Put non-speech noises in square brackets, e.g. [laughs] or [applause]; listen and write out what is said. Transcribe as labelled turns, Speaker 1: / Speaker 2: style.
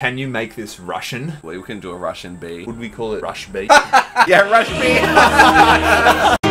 Speaker 1: Can you make this Russian?
Speaker 2: Well, We can do a Russian B.
Speaker 1: Would we call it Rush B? [laughs]
Speaker 2: yeah, Rush B. [laughs]